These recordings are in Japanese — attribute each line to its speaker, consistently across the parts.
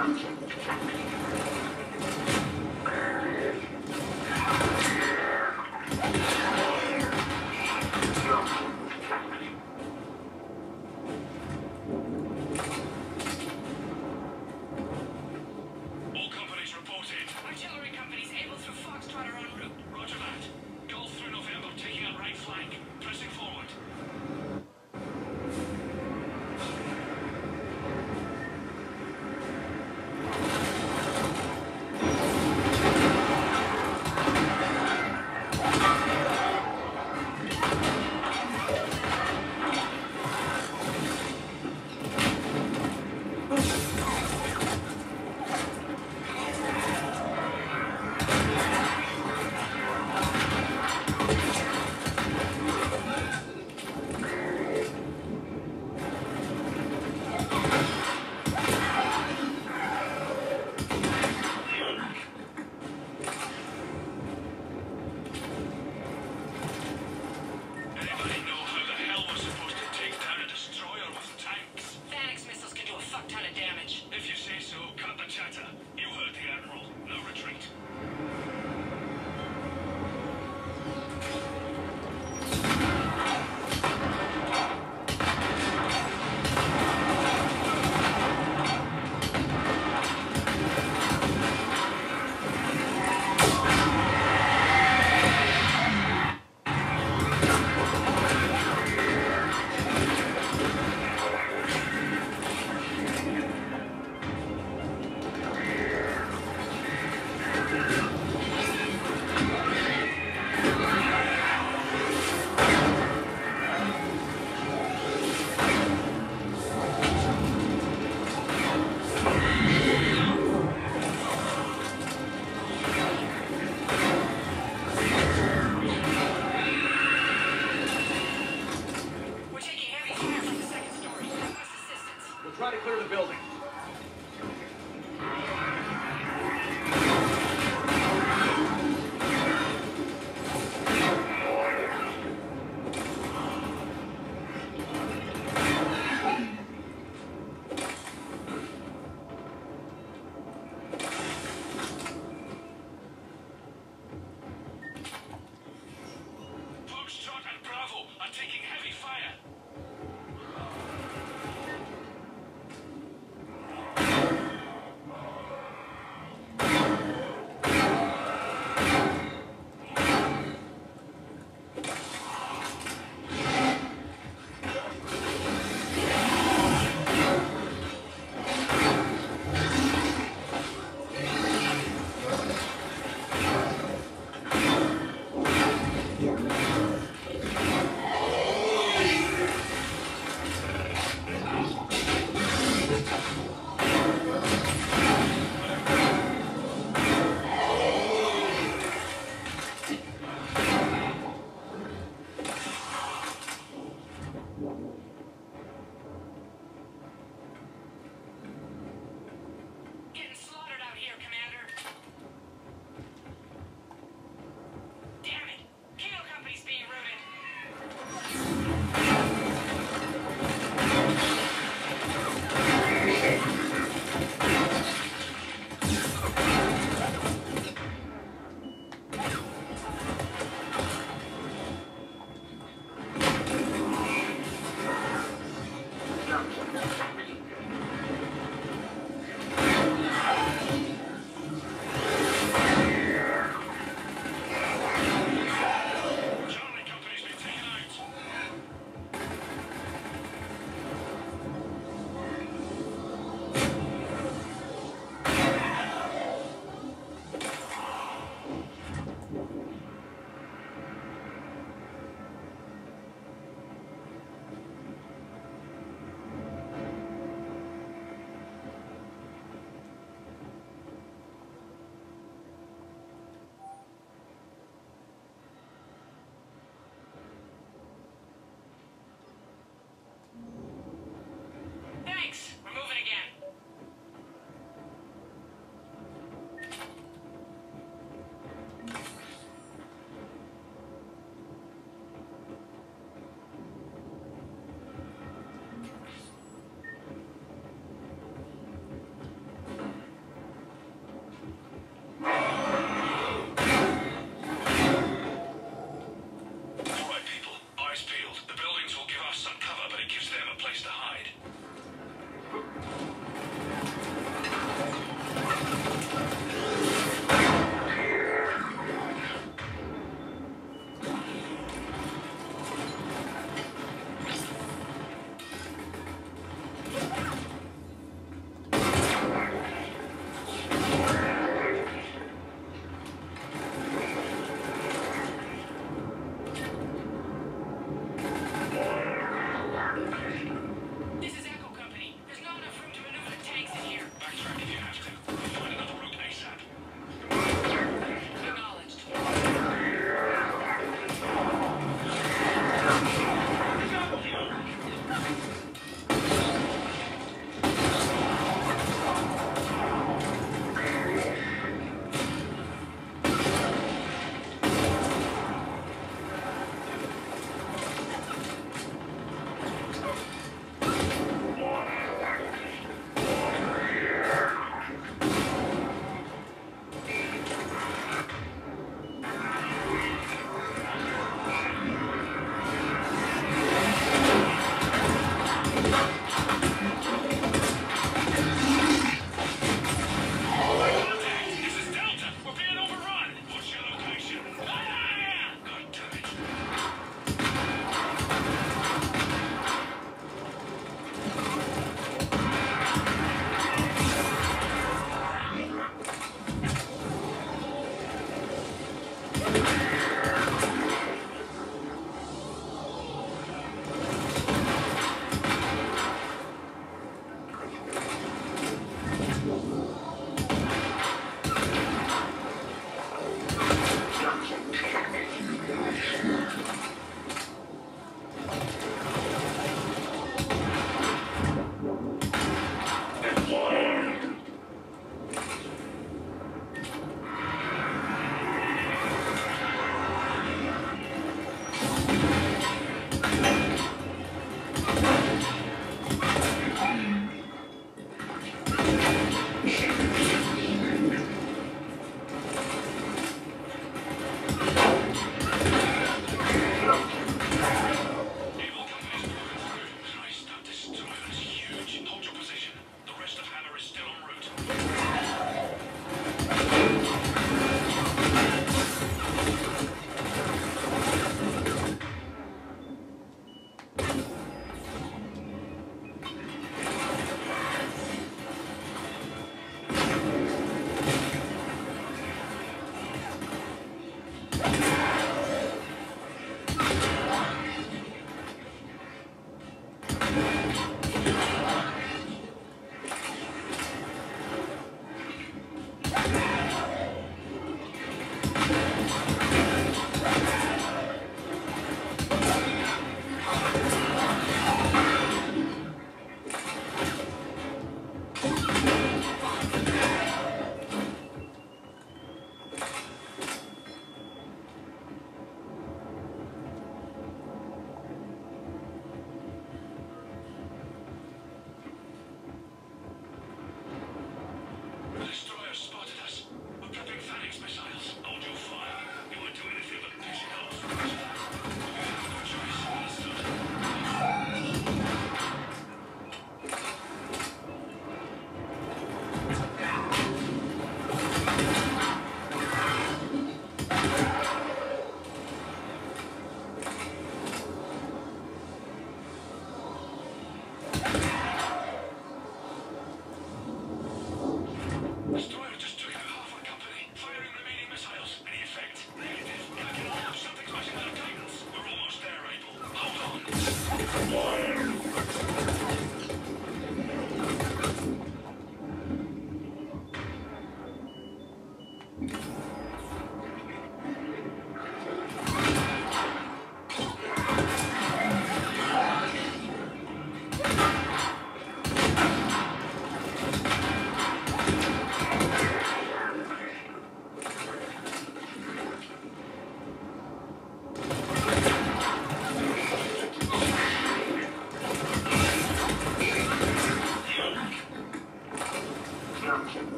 Speaker 1: ハハハハ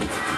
Speaker 2: Thank you.